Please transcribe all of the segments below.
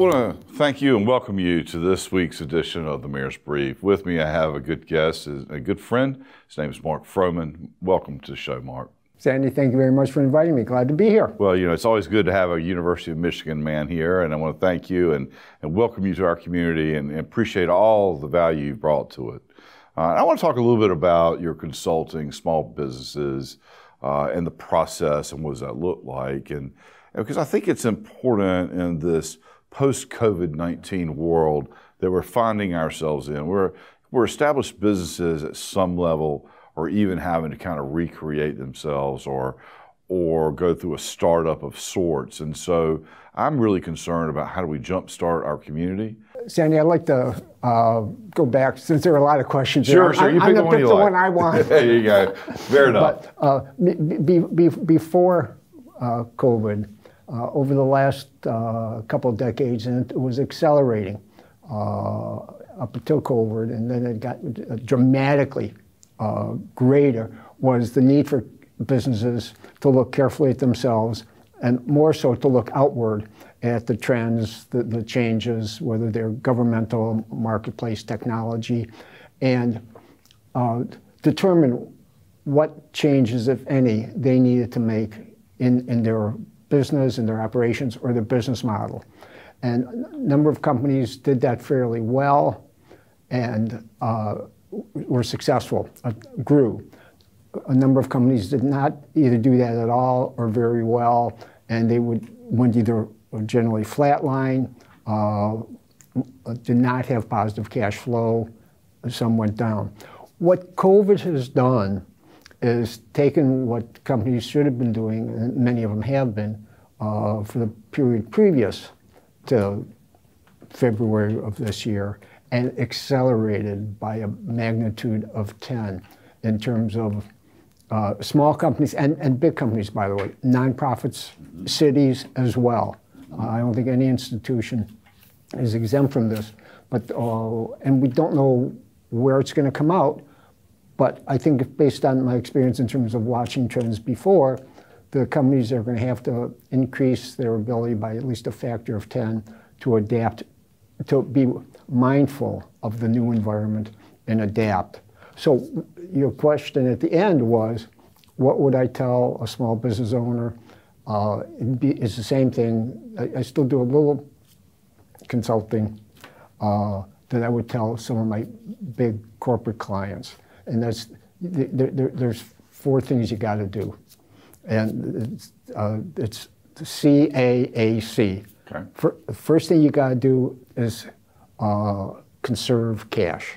I want to thank you and welcome you to this week's edition of the Mayor's Brief. With me, I have a good guest, a good friend. His name is Mark Frohman. Welcome to the show, Mark. Sandy, thank you very much for inviting me. Glad to be here. Well, you know, it's always good to have a University of Michigan man here, and I want to thank you and, and welcome you to our community and, and appreciate all the value you've brought to it. Uh, I want to talk a little bit about your consulting small businesses uh, and the process and what does that look like. And because I think it's important in this post COVID 19 world that we're finding ourselves in. We're, we're established businesses at some level or even having to kind of recreate themselves or or go through a startup of sorts. And so I'm really concerned about how do we jumpstart our community. Sandy, I'd like to uh, go back since there are a lot of questions. Sure, sure. You I'm, pick I'm the one you the like. one I want. there you go. Fair enough. But uh, be, be, be, before uh, COVID, uh, over the last uh, couple of decades, and it was accelerating uh, up until COVID, and then it got dramatically greater, was the need for businesses to look carefully at themselves and more so to look outward at the trends, the, the changes, whether they're governmental, marketplace, technology, and uh, determine what changes, if any, they needed to make in, in their business and their operations or their business model. And a number of companies did that fairly well and uh, were successful, uh, grew. A number of companies did not either do that at all or very well, and they would went either generally flatline, uh, did not have positive cash flow, some went down. What COVID has done is taken what companies should have been doing, and many of them have been, uh, for the period previous to February of this year, and accelerated by a magnitude of 10 in terms of uh, small companies and, and big companies, by the way, nonprofits, cities as well. Uh, I don't think any institution is exempt from this, but uh, and we don't know where it's going to come out. But I think based on my experience in terms of watching trends before, the companies are going to have to increase their ability by at least a factor of 10 to adapt, to be mindful of the new environment and adapt. So your question at the end was, what would I tell a small business owner? Uh, it's the same thing. I, I, still do a little consulting uh, that I would tell some of my big corporate clients and that's there, there, there's four things you got to do, and it's, uh, it's CAAC. Okay. For, the first thing you got to do is uh, conserve cash.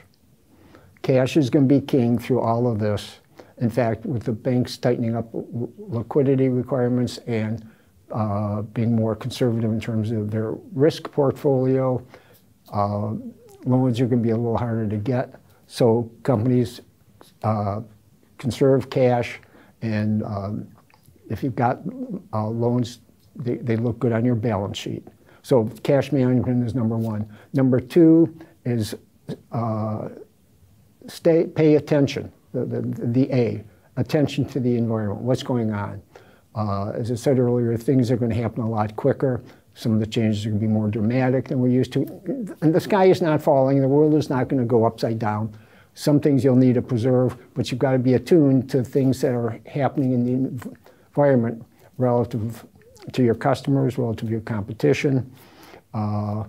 Cash is going to be king through all of this. In fact, with the banks tightening up liquidity requirements and uh, being more conservative in terms of their risk portfolio, uh, loans are going to be a little harder to get. So companies conserve cash, and um, if you've got uh, loans, they, they look good on your balance sheet. So cash management is number one. Number two is uh, stay, pay attention, the, the, the A, attention to the environment, what's going on. Uh, as I said earlier, things are going to happen a lot quicker. Some of the changes are going to be more dramatic than we're used to. And the sky is not falling. The world is not going to go upside down. Some things you'll need to preserve, but you've got to be attuned to things that are happening in the environment relative to your customers, relative to your competition, uh,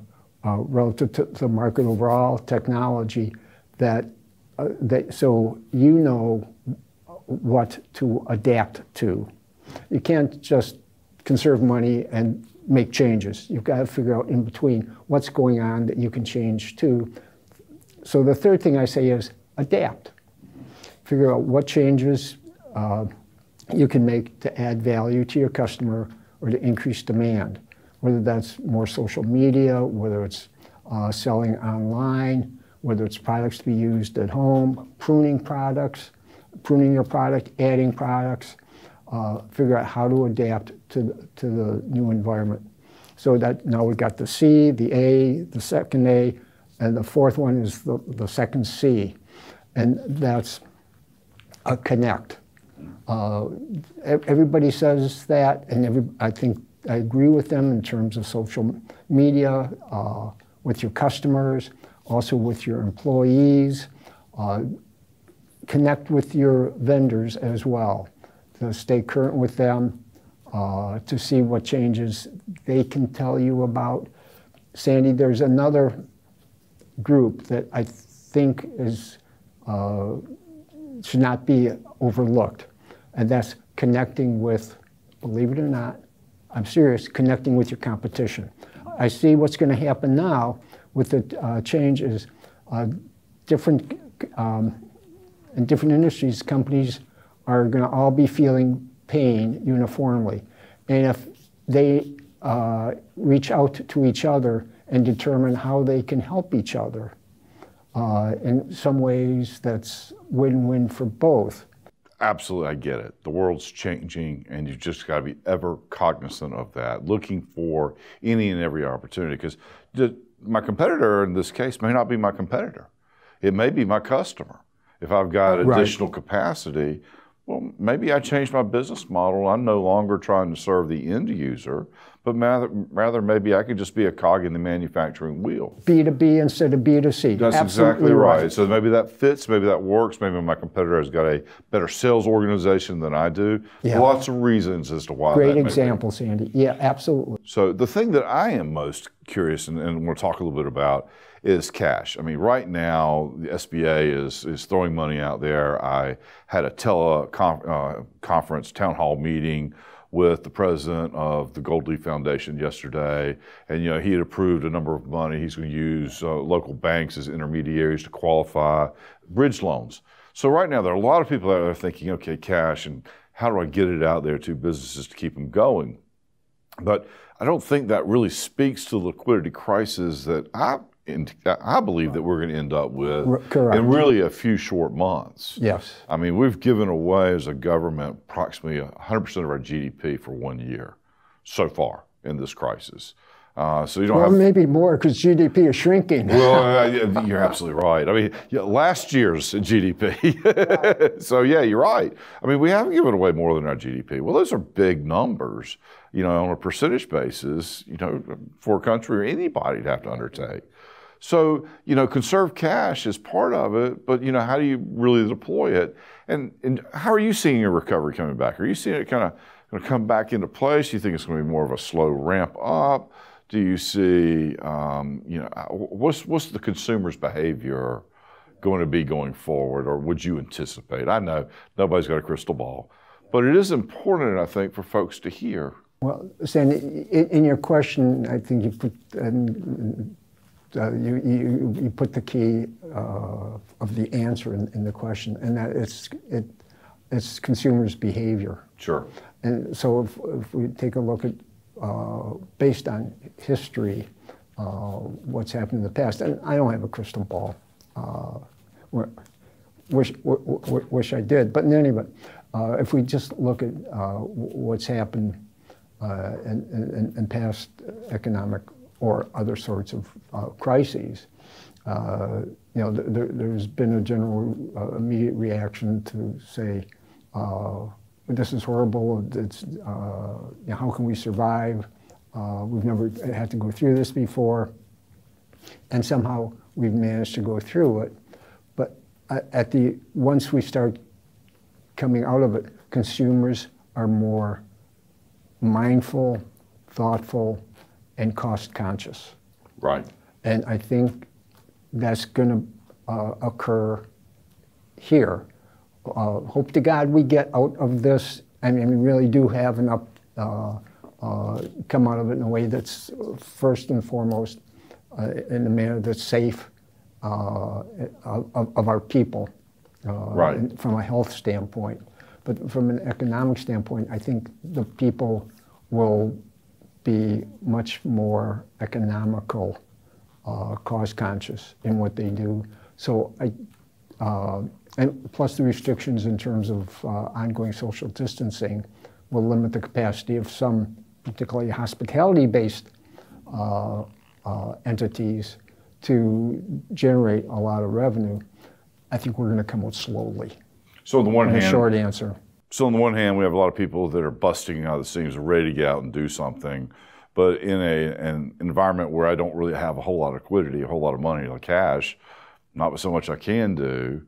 uh, relative to the market overall, technology, that, uh, that so you know what to adapt to. You can't just conserve money and make changes. You've got to figure out in between what's going on that you can change to so the third thing I say is adapt. Figure out what changes uh, you can make to add value to your customer or to increase demand, whether that's more social media, whether it's uh, selling online, whether it's products to be used at home, pruning products, pruning your product, adding products, uh, figure out how to adapt to, to the new environment. So that now we've got the C, the A, the second A, and the fourth one is the, the second C, and that's a connect. Uh, everybody says that, and every, I think I agree with them in terms of social media, uh, with your customers, also with your employees. Uh, connect with your vendors as well to stay current with them, uh, to see what changes they can tell you about. Sandy, there's another group that I think is uh, should not be overlooked, and that's connecting with, believe it or not, I'm serious, connecting with your competition. I see what's going to happen now with the uh, changes. Uh, different um, in different industries, companies are going to all be feeling pain uniformly, and if they uh, reach out to each other and determine how they can help each other, uh, in some ways that's win-win for both. Absolutely, I get it. The world's changing, and you just got to be ever cognizant of that, looking for any and every opportunity. Because my competitor in this case may not be my competitor; it may be my customer. If I've got additional right. capacity, well, maybe I changed my business model. I'm no longer trying to serve the end user, but rather, rather maybe I could just be a cog in the manufacturing wheel. B2B instead of B2C. That's Absolutely exactly right. right. So maybe that fits, maybe that works, maybe my competitor has got a better sales organization than I do. Yeah. Lots of reasons as to why. Great example, Sandy. Yeah, absolutely. So the thing that I am most curious and, and we'll talk a little bit about is cash. I mean, right now the SBA is is throwing money out there. I had a teleconference uh, town hall meeting with the president of the Golden LEAF Foundation yesterday, and you know he had approved a number of money. He's going to use uh, local banks as intermediaries to qualify bridge loans. So right now there are a lot of people that are thinking, okay, cash and how do I get it out there to businesses to keep them going? But I don't think that really speaks to the liquidity crisis that I in, I believe that we're going to end up with Correct. in really a few short months. Yes. I mean, we've given away as a government approximately 100% of our GDP for one year so far in this crisis. Uh, so you don't well, have, maybe more because GDP is shrinking. well, uh, you're absolutely right. I mean, yeah, last year's GDP. so yeah, you're right. I mean, we haven't given away more than our GDP. Well, those are big numbers. You know, on a percentage basis. You know, for a country or anybody to have to undertake. So, you know, conserve cash is part of it, but, you know, how do you really deploy it? And, and how are you seeing your recovery coming back? Are you seeing it kind of going to come back into place? Do you think it's going to be more of a slow ramp up? Do you see, um, you know, what's, what's the consumer's behavior going to be going forward, or would you anticipate? I know nobody's got a crystal ball, but it is important, I think, for folks to hear. Well, Sandy, in your question, I think you put um, uh, you, you, you put the key uh, of the answer in, in, the question, and that it's, it, it's consumers' behavior. Sure. And so if, if we take a look at, uh, based on history, uh, what's happened in the past, and I don't have a crystal ball, uh, wish, wish I did, but in any event, uh, if we just look at what's happened in, in, in past economic or other sorts of uh, crises. Uh, you know, th there's been a general uh, immediate reaction to say, uh, this is horrible, it's, uh, you know, how can we survive? We've never had to go through this before. And somehow we've managed to go through it. But at the, once we start coming out of it, consumers are more mindful, thoughtful, and cost conscious. Right. And I think that's going to uh, occur here. Uh, hope to God we get out of this. I mean, we really do have enough uh, uh come out of it in a way that's first and foremost uh, in a manner that's safe uh, of, of, our people. right. From a health standpoint. But from an economic standpoint, I think the people will be much more economical, uh, cost conscious in what they do. So I, uh, and plus the restrictions in terms of uh, ongoing social distancing will limit the capacity of some, particularly hospitality-based uh, uh, entities, to generate a lot of revenue. I think we're going to come out slowly. So the one hand, a short answer. So on the one hand, we have a lot of people that are busting out of the seams, ready to get out and do something. But in a, an environment where I don't really have a whole lot of liquidity, a whole lot of money, like cash, not so much I can do.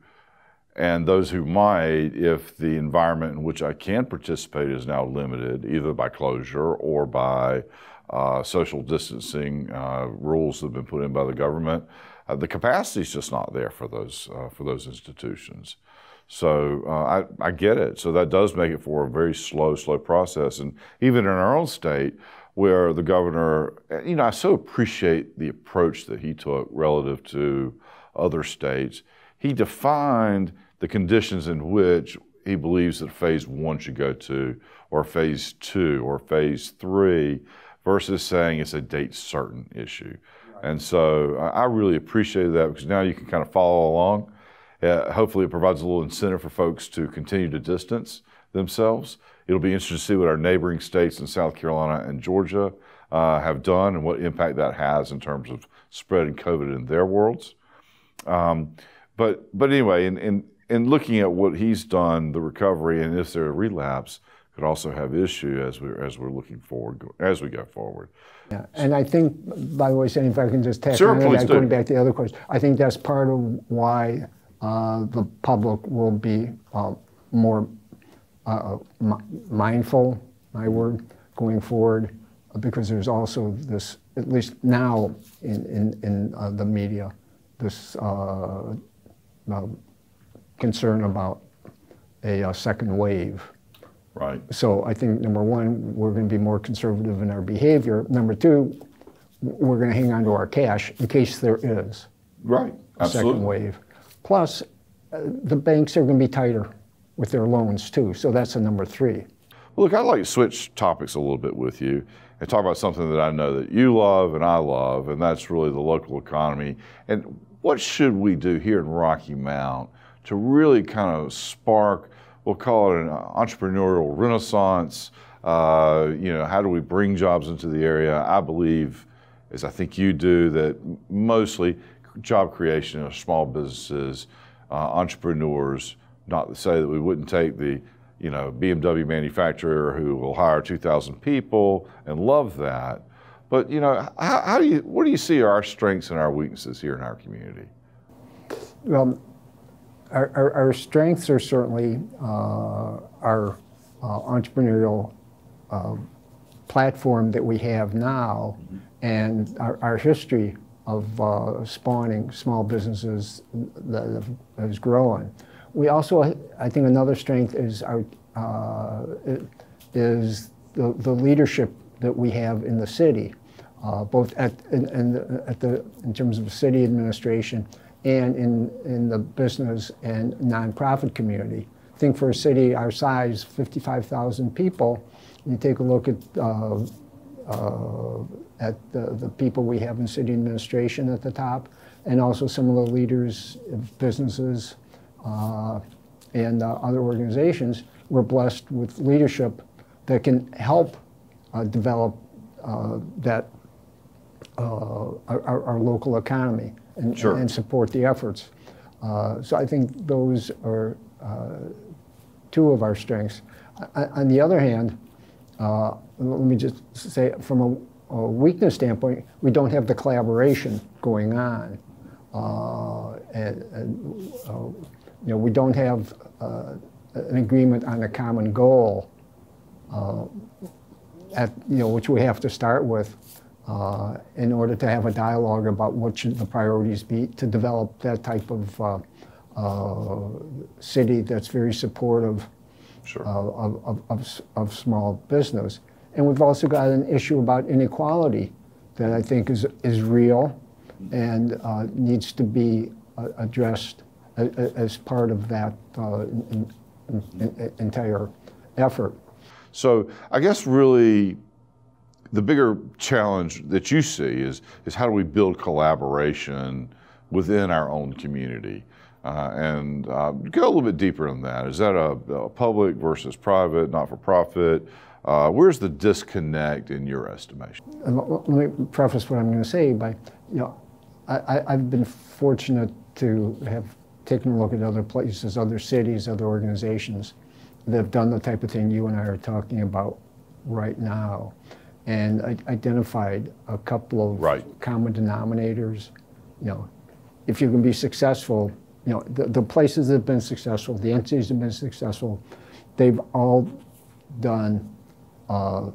And those who might, if the environment in which I can participate is now limited, either by closure or by uh, social distancing uh, rules that have been put in by the government, uh, the capacity is just not there for those uh, for those institutions. So uh, I, I get it. So that does make it for a very slow, slow process. And even in our own state, where the governor, you know, I so appreciate the approach that he took relative to other states. He defined the conditions in which he believes that phase one should go to, or phase two, or phase three, versus saying it's a date certain issue. And so I really appreciate that because now you can kind of follow along. Uh, hopefully, it provides a little incentive for folks to continue to distance themselves. It'll be interesting to see what our neighboring states in South Carolina and Georgia uh, have done and what impact that has in terms of spreading COVID in their worlds. Um, but but anyway, in, in in looking at what he's done, the recovery, and if there a relapse, could also have issue as we as we're looking forward as we go forward. Yeah, and I think, by the way, Sandy, if I can just tack sure, on that, going back to the other question, I think that's part of why the public will be uh, more uh, mindful, my word, going forward, because there's also this, at least now in, in, in uh, the media, this uh, concern about a, a second wave. Right. So I think number one, we're going to be more conservative in our behavior. Number two, we're going to hang on to our cash in case there is right. a Absolutely. second wave. Plus, uh, the banks are going to be tighter with their loans too. So that's a number three. Well, look, I'd like to switch topics a little bit with you and talk about something that I know that you love and I love, and that's really the local economy. And what should we do here in Rocky Mount to really kind of spark, we'll call it an entrepreneurial renaissance? Uh, you know, how do we bring jobs into the area? I believe, as I think you do, that mostly job creation of small businesses, uh, entrepreneurs, not to say that we wouldn't take the you know, BMW manufacturer who will hire 2,000 people and love that. But you know, how, how, do you, what do you see are our strengths and our weaknesses here in our community? Well, our, our, our strengths are certainly uh, our uh, entrepreneurial uh, platform that we have now, mm-hmm. and our, our history of uh, spawning small businesses that is growing. We also, I think, another strength is our uh, is the, the leadership that we have in the city, uh, both at in, in, the, at the in terms of city administration and in in the business and nonprofit community. I think for a city our size, 55,000 people, you take a look at uh, at the, the people we have in city administration at the top, and also some of the leaders of businesses uh, and uh, other organizations. We're blessed with leadership that can help uh, develop uh, that uh, our, our, local economy and, sure. and support the efforts. so I think those are two of our strengths. On the other hand, uh, let me just say, from a, a, weakness standpoint, we don't have the collaboration going on. Uh, and, and uh, you know, we don't have uh, an agreement on a common goal, uh, at, you know, which we have to start with uh, in order to have a dialogue about what should the priorities be to develop that type of city that's very supportive sure. of, of, of, of, small business. And we've also got an issue about inequality that I think is, is real and uh, needs to be uh, addressed as part of that uh, in, in, entire effort. So I guess really the bigger challenge that you see is, is how do we build collaboration within our own community? Uh, and uh, go a little bit deeper on that. Is that a, a public versus private, not for profit? Uh, where's the disconnect in your estimation? Let me preface what I'm going to say by, you know, I, I've been fortunate to have taken a look at other places, other cities, other organizations, that have done the type of thing you and I are talking about right now and identified a couple of right. common denominators. You know, if you can be successful, you know, the, the places that have been successful, the entities that have been successful, they've all done uh,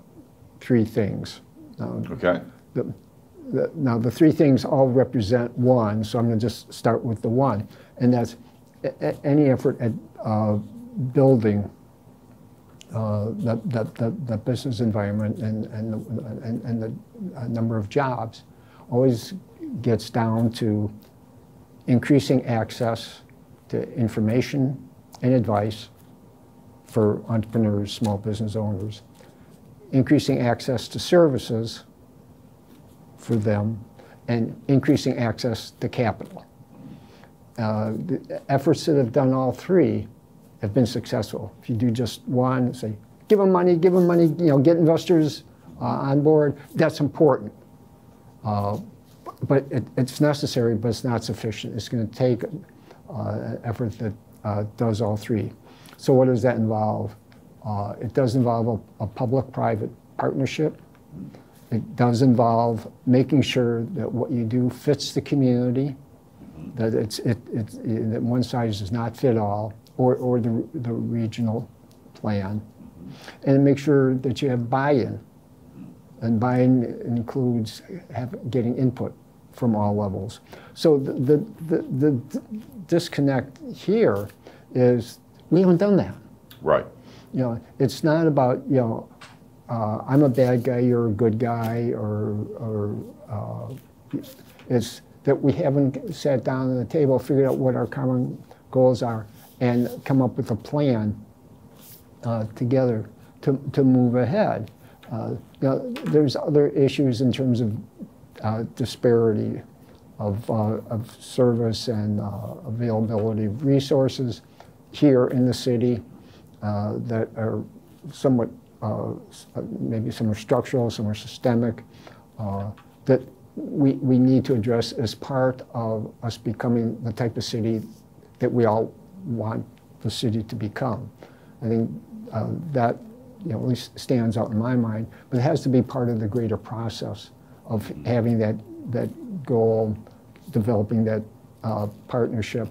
three things. okay. The, the, now, the three things all represent one, so I'm going to just start with the one, and that's any effort at uh, building uh, the, the, the, the, business environment and, and, the, and, and the number of jobs always gets down to increasing access to information and advice for entrepreneurs, small business owners, increasing access to services for them, and increasing access to capital. Uh, the efforts that have done all three have been successful. If you do just one, say, give them money, give them money, you know, get investors uh, on board, that's important. Uh, but it, it's necessary, but it's not sufficient. It's going to take uh, an effort that uh, does all three. So what does that involve? Uh, it does involve a, a public-private partnership. It does involve making sure that what you do fits the community, that it's, it, it, that one size does not fit all, or, or the, the regional plan, and make sure that you have buy-in. And buy-in includes have, getting input from all levels. So the, the, the, the disconnect here is we haven't done that. Right. You know, it's not about, you know, uh, I'm a bad guy, you're a good guy, or, or uh, it's that we haven't sat down at the table, figured out what our common goals are, and come up with a plan uh, together to, to move ahead. Uh, know, there's other issues in terms of uh, disparity of, uh, of service and uh, availability of resources here in the city uh, that are somewhat, maybe some are structural, some are systemic, that we, we need to address as part of us becoming the type of city that we all want the city to become. I think uh, that you know, at least stands out in my mind, but it has to be part of the greater process of having that, that goal, developing that uh, partnership,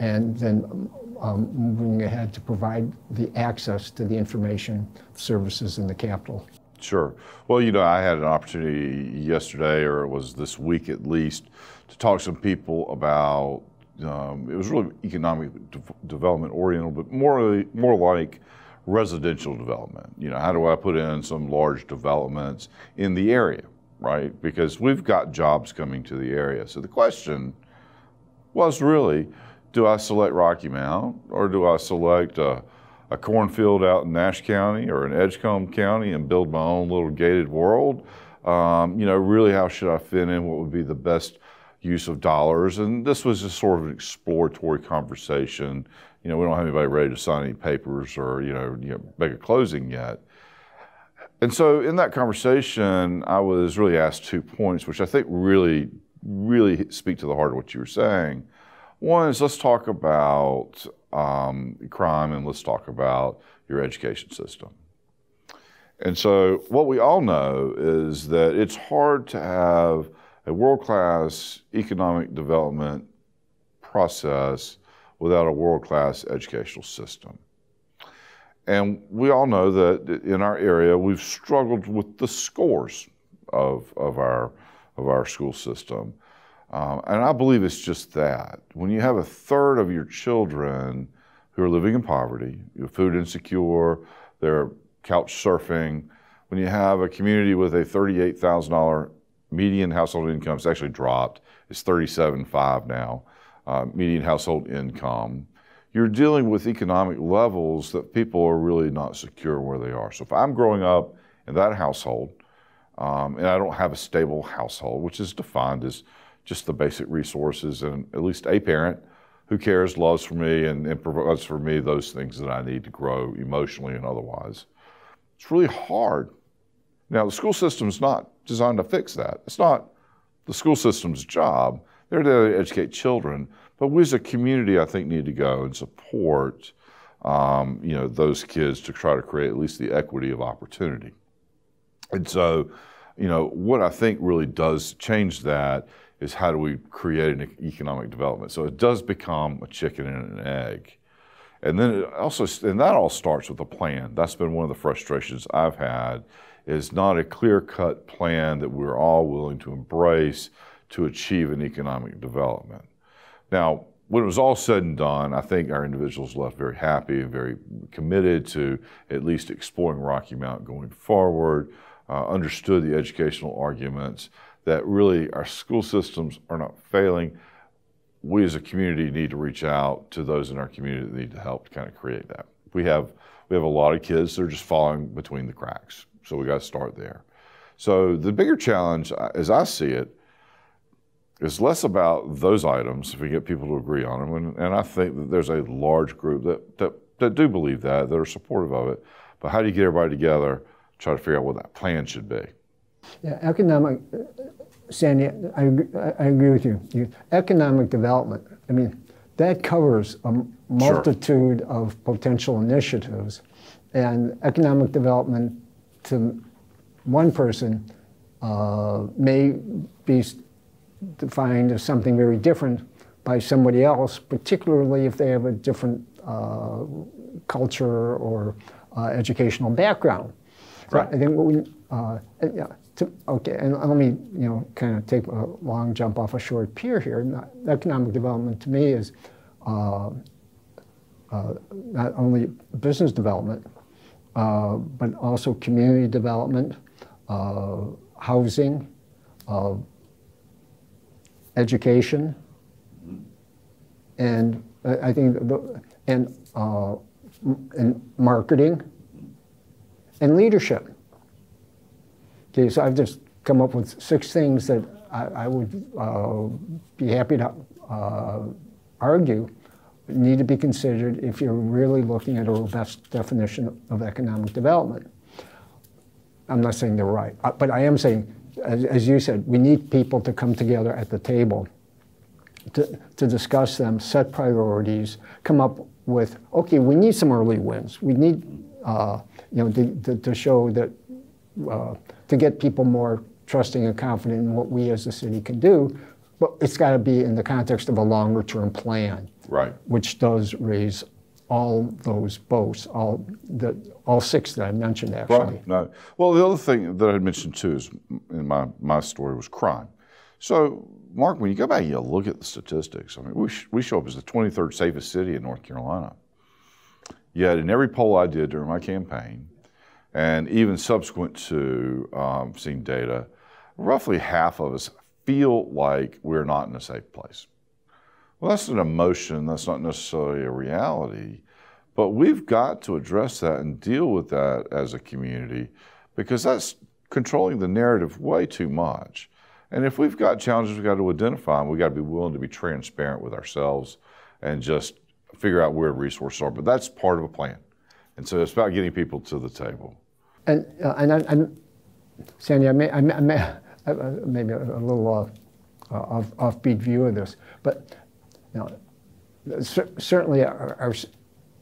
and then um, moving ahead to provide the access to the information services in the capital. Sure. Well, you know, I had an opportunity yesterday, or it was this week at least, to talk to some people about. Um, it was really economic de- development oriented, but more more like residential development. You know, how do I put in some large developments in the area, right? Because we've got jobs coming to the area. So the question was really, do I select Rocky Mount or do I select a, a cornfield out in Nash County or in Edgecombe County and build my own little gated world? Um, you know, really, how should I fit in? What would be the best use of dollars? And this was just sort of an exploratory conversation. You know, we don't have anybody ready to sign any papers or you know, you know make a closing yet. And so in that conversation, I was really asked two points, which I think really, really speak to the heart of what you were saying. One is let's talk about um, crime and let's talk about your education system. And so, what we all know is that it's hard to have a world class economic development process without a world class educational system. And we all know that in our area, we've struggled with the scores of, of, our, of our school system. Um, and I believe it's just that. When you have a third of your children who are living in poverty, you're food insecure, they're couch surfing, when you have a community with a $38,000 median household income, it's actually dropped, it's 37.5 now, uh, median household income you're dealing with economic levels that people are really not secure where they are. So if I'm growing up in that household, um, and I don't have a stable household, which is defined as just the basic resources and at least a parent who cares, loves for me, and, and provides for me those things that I need to grow emotionally and otherwise. It's really hard. Now, the school system's not designed to fix that. It's not the school system's job. They're there to educate children. But we as a community, I think, need to go and support um, you know, those kids to try to create at least the equity of opportunity. And so, you know, what I think really does change that is how do we create an economic development? So it does become a chicken and an egg. And then it also, and that all starts with a plan. That's been one of the frustrations I've had is not a clear cut plan that we're all willing to embrace to achieve an economic development. Now, when it was all said and done, I think our individuals left very happy and very committed to at least exploring Rocky Mount going forward, uh, understood the educational arguments that really our school systems are not failing. We as a community need to reach out to those in our community that need to help to kind of create that. We have we have a lot of kids that are just falling between the cracks, so we got to start there. So the bigger challenge, uh, as I see it, is less about those items if we get people to agree on them, and, and I think that there's a large group that, that that do believe that that are supportive of it. But how do you get everybody together, try to figure out what that plan should be? Yeah, economic, Sandy, I, I agree with you. you. Economic development, I mean, that covers a multitude sure. of potential initiatives. And economic development to one person uh, may be defined as something very different by somebody else, particularly if they have a different uh, culture or uh, educational background. So right. I think what we, uh, yeah, to, okay, and let me, you know, kind of take a long jump off a short pier here. Not, economic development to me is uh, uh, not only business development, uh, but also community development, uh, housing, uh, education, and I think, and, uh, and marketing, and leadership. Okay, so I've just come up with six things that I, I would uh, be happy to uh, argue need to be considered if you're really looking at a robust definition of economic development. I'm not saying they're right, uh, but I am saying, as, as you said, we need people to come together at the table to, to discuss them, set priorities, come up with, okay, we need some early wins. We need, uh, you know, to, to, to show that uh, to get people more trusting and confident in what we as a city can do. But it's got to be in the context of a longer term plan, right? Which does raise all those boats, all the all six that I mentioned actually. Right. No. Well, the other thing that I had mentioned too is in my my story was crime. So, Mark, when you go back and you look at the statistics, I mean, we, sh- we show up as the 23rd safest city in North Carolina. Yet, in every poll I did during my campaign, and even subsequent to um, seeing data, roughly half of us feel like we're not in a safe place. Well, that's an emotion, that's not necessarily a reality, but we've got to address that and deal with that as a community because that's controlling the narrative way too much. And if we've got challenges we've got to identify, and we've got to be willing to be transparent with ourselves and just figure out where resources are. But that's part of a plan. And so it's about getting people to the table. And, uh, and I, Sandy, I may, I may, I may maybe a, little uh, off, offbeat view of this, but you know, certainly our, our,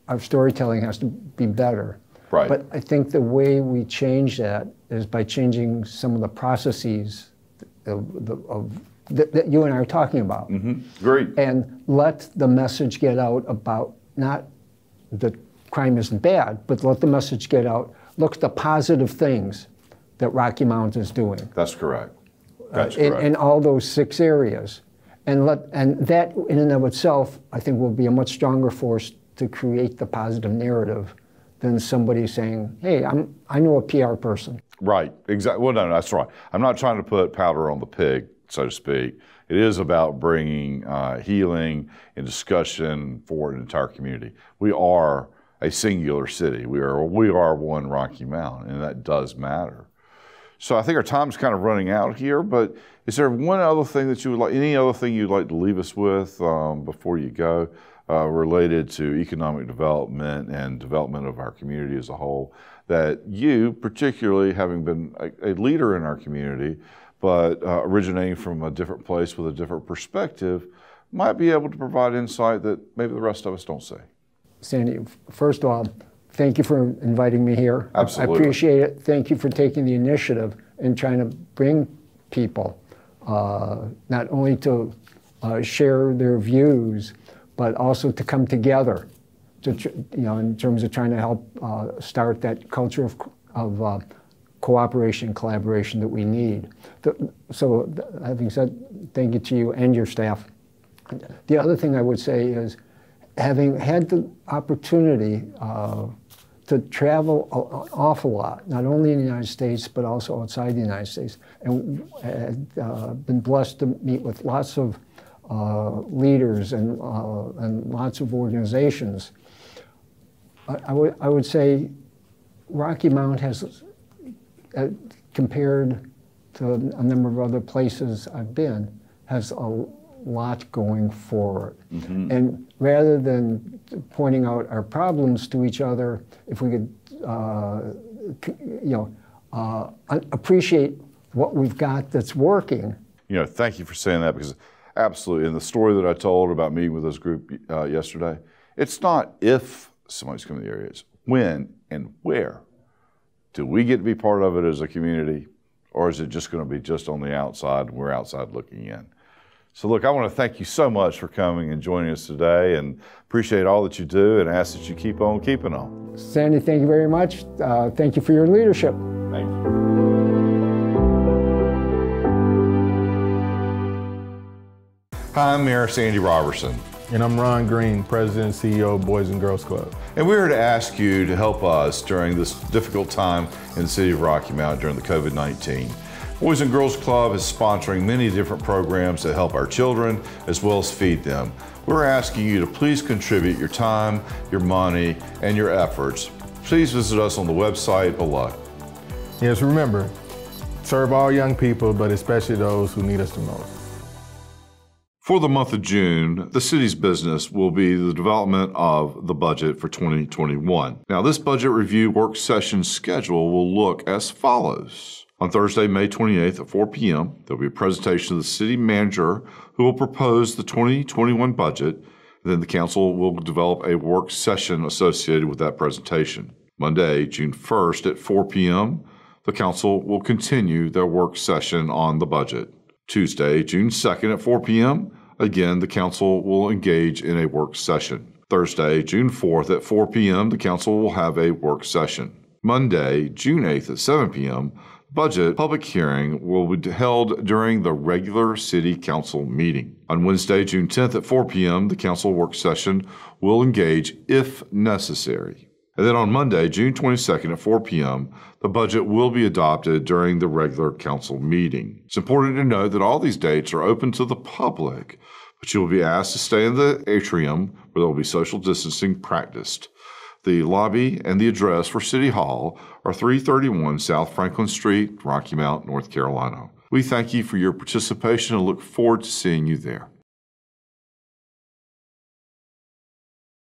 our, storytelling has to be better. Right. But I think the way we change that is by changing some of the processes of, of that, that, you and I are talking about. Mm-hmm. Great. And let the message get out about not that crime isn't bad, but let the message get out look at the positive things that Rocky Mount is doing. That's correct. Uh, That's uh, in, correct. In all those six areas. And, let, and that, in and of itself, I think will be a much stronger force to create the positive narrative than somebody saying, hey, I'm, I know a PR person. Right, exactly. Well, no, that's right. I'm not trying to put powder on the pig, so to speak. It is about bringing uh, healing and discussion for an entire community. We are a singular city. We are we are one Rocky Mountain, and that does matter. So I think our time's kind of running out here. But is there one other thing that you would like? Any other thing you'd like to leave us with um, before you go, uh, related to economic development and development of our community as a whole? That you, particularly having been a, a leader in our community, but uh, originating from a different place with a different perspective, might be able to provide insight that maybe the rest of us don't see. Sandy, first of all, thank you for inviting me here. Absolutely. I appreciate it. Thank you for taking the initiative in trying to bring people, uh, not only to uh, share their views, but also to come together, to, tr- you know, in terms of trying to help uh, start that culture of, of uh, cooperation, collaboration that we need. So, th- having said, thank you to you and your staff. The other thing I would say is, having had the opportunity uh, to travel an awful lot, not only in the United States but also outside the United States, and had uh, been blessed to meet with lots of uh, leaders and, uh, and lots of organizations. I, I would I would say Rocky Mount has, uh, compared to a number of other places I've been, has a lot going for it. And rather than pointing out our problems to each other, if we could, uh, you know, uh, appreciate what we've got that's working. You know, thank you for saying that because absolutely, in the story that I told about meeting with this group uh, yesterday, it's not if somebody's coming to the area, it's when and where. Do we get to be part of it as a community, or is it just going to be just on the outside and we're outside looking in? So, look, I want to thank you so much for coming and joining us today and appreciate all that you do and ask that you keep on keeping on. Sandy, thank you very much. Uh, thank you for your leadership. Thank you. Hi, I'm Mayor Sandy Roberson. And I'm Ron Green, President and CEO of Boys and Girls Club. And we're here to ask you to help us during this difficult time in the city of Rocky Mount during the COVID 19. Boys and Girls Club is sponsoring many different programs to help our children as well as feed them. We're asking you to please contribute your time, your money, and your efforts. Please visit us on the website below. Yes, remember, serve all young people, but especially those who need us the most. For the month of June, the city's business will be the development of the budget for 2021. Now, this budget review work session schedule will look as follows. On Thursday, May 28th at 4 p.m., there will be a presentation of the city manager who will propose the 2021 budget. Then the council will develop a work session associated with that presentation. Monday, June 1st at 4 p.m., the council will continue their work session on the budget. Tuesday, June 2nd at 4 p.m., again, the council will engage in a work session. Thursday, June 4th at 4 p.m., the council will have a work session. Monday, June 8th at 7 p.m., budget public hearing will be held during the regular city council meeting. On Wednesday, June 10th at 4 p.m., the council work session will engage if necessary. And then on Monday, June 22nd at 4 p.m., the budget will be adopted during the regular council meeting. It's important to note that all these dates are open to the public, but you will be asked to stay in the atrium where there will be social distancing practiced. The lobby and the address for City Hall are 331 South Franklin Street, Rocky Mount, North Carolina. We thank you for your participation and look forward to seeing you there.